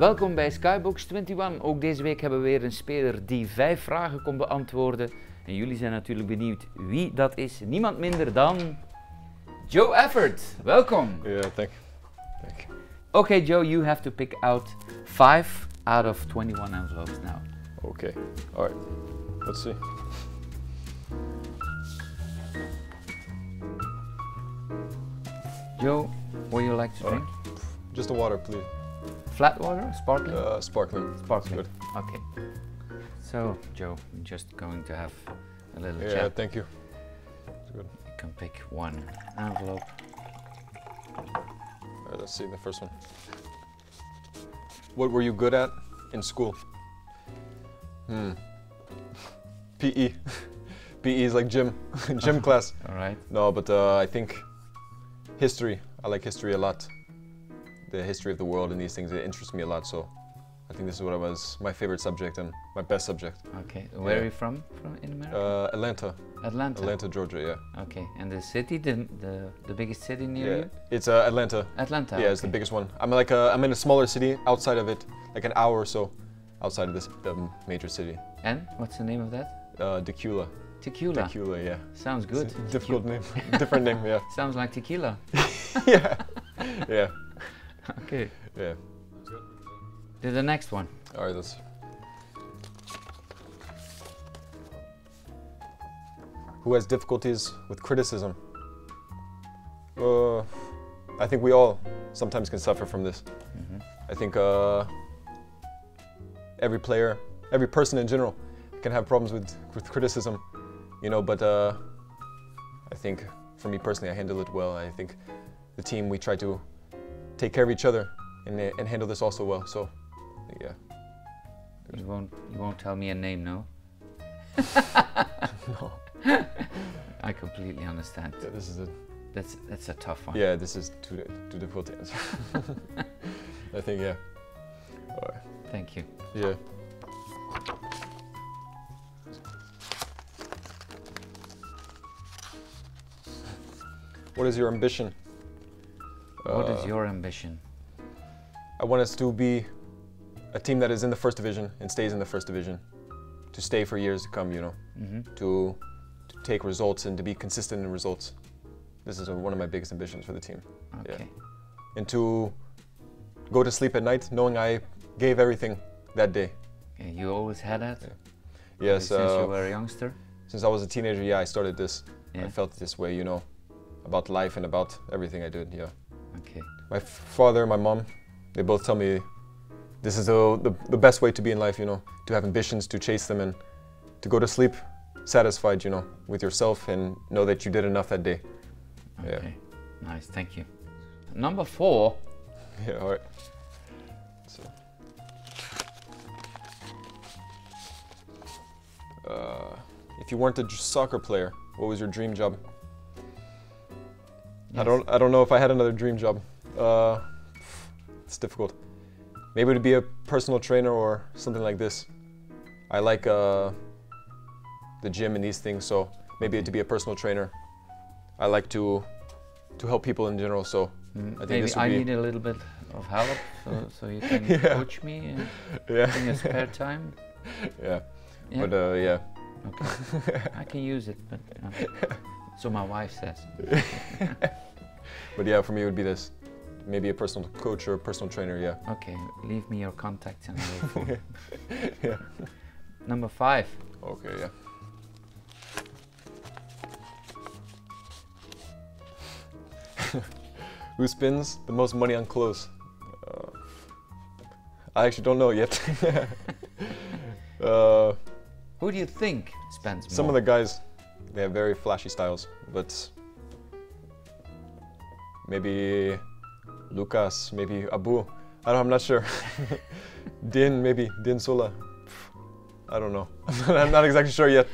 Welkom bij Skybox 21. Ook deze week hebben we weer een speler die vijf vragen kon beantwoorden. En jullie zijn natuurlijk benieuwd wie dat is. Niemand minder dan Joe Effort. Welkom. Thank you. Okay, Joe, you have to pick out five out of 21 envelopes now. Okay. All right. Let's see. Joe, what do you like to drink? Just a water, please. Flat water, sparkling? Uh, sparkling. sparkling. good. Okay. So, Joe, I'm just going to have a little chat. Yeah, chat. thank you. It's good. You can pick one envelope. All right, let's see the first one. What were you good at in school? Hmm. PE. PE is like gym, gym class. All right. No, but uh, I think history. I like history a lot. The history of the world and these things it interests me a lot. So I think this is what I was my favorite subject and my best subject. Okay. Where Yeah. are you from? From in America? Uh, Atlanta, Atlanta. Atlanta, Georgia. Yeah. Okay. And the city, the the, the biggest city near yeah. you? It's uh, Atlanta. Atlanta. yeah, it's the biggest one. I'm like a, I'm in a smaller city outside of it, like an hour or so outside of this um, major city. And what's the name of that? Uh, Decula. Tequila. Decula, yeah. Sounds good. difficult name. Different name, yeah. Sounds like tequila. yeah. Yeah. Okay. Yeah. Do the next one. All right, let's. Who has difficulties with criticism? Uh, I think we all sometimes can suffer from this. Mhm. I think uh, every player, every person in general, can have problems with, with criticism, you know. But uh, I think, for me personally, I handle it well. I think the team we try to take care of each other and, and handle this also well. So, yeah. You won't you won't tell me a name, no? No. I completely understand. Yeah, this is a That's that's a tough one. yeah. This is too too difficult to answer. I think yeah. All right. Thank you. Yeah. What is your ambition? What is Uh, your ambition? I want us to be a team that is in the first division and stays in the first division, to stay for years to come. You know, hmm to to take results and to be consistent in results. This is one of my biggest ambitions for the team. Okay. and to go to sleep at night knowing I gave everything that day. Okay, You always had that? Yeah. Yes, Since uh, you were a youngster? since I was a teenager, yeah, I started this. Yeah. I felt this way, you know, about life and about everything I did. Yeah. Okay. My father, and my mom, they both tell me this is the, the the best way to be in life. You know, to have ambitions, to chase them, and to go to sleep satisfied. You know, with yourself and know that you did enough that day. Yeah. Okay. Nice. Thank you. Number four. Yeah. All right. So. Uh, if you weren't a soccer player, what was your dream job? I don't. I don't know if I had another dream job. Uh, it's difficult. Maybe to be a personal trainer or something like this. I like uh, the gym and these things, so maybe to be a personal trainer. I like to to help people in general. So Mm, think Maybe I need a little bit of help, so, so you can Yeah. coach me in, yeah, in your spare time. yeah. Yeah. But uh, yeah, okay. I can use it, but uh, so my wife says. but yeah, for me it would be this. Maybe a personal coach or a personal trainer. Yeah. Okay, leave me your contacts and I will phone. Yeah. Number five. Okay. Yeah. Who spends the most money on clothes? Uh, I actually don't know yet. uh, Who do you think spends some more? of the guys, they have very flashy styles, but maybe Lucas, maybe Abu. I don't, I'm not sure. Din, maybe Din Sula. I don't know. I'm not exactly sure yet.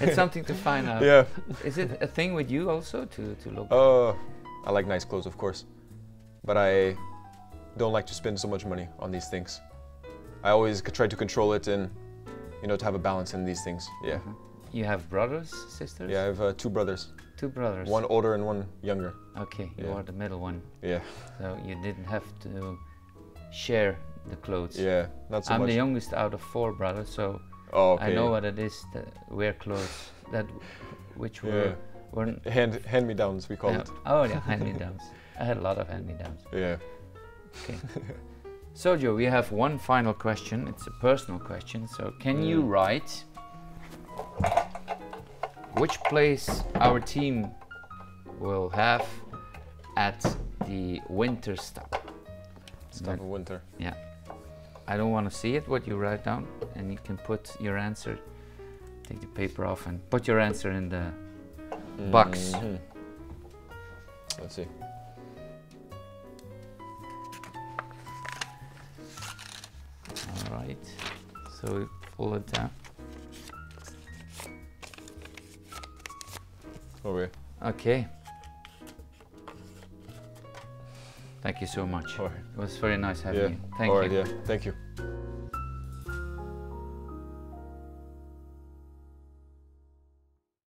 it's something to find out. Yeah. Is it a thing with you also to, to look? Uh, I like nice clothes, of course, but I don't like to spend so much money on these things. I always try to control it and, you know, to have a balance in these things. Yeah. Mhm. You have brothers, sisters? Yeah, I have uh, two brothers, Two brothers. one older and one younger. Okay, you Yeah. are the middle one. Yeah. So you didn't have to share the clothes. Yeah, not so I'm much. the youngest out of four brothers, so oh, okay. I know what it is to wear clothes that which were Yeah. weren't. Hand hand me downs we call yeah. it. Oh yeah, hand me downs. I had a lot of hand me downs. Yeah. Okay. so Joe, we have one final question. It's a personal question. So can you Mm. write which place our team will have at the winter stop? Stop of winter. Yeah. I don't want to see it, what you write down, and you can put your answer, take the paper off, and put your answer in the. Bucks. Mhm. Let's see. All right. So we pull it down. Here. Okay. Thank you so much. Alright. It was very nice having Yeah. you. Thank Alright, you. yeah. Thank you.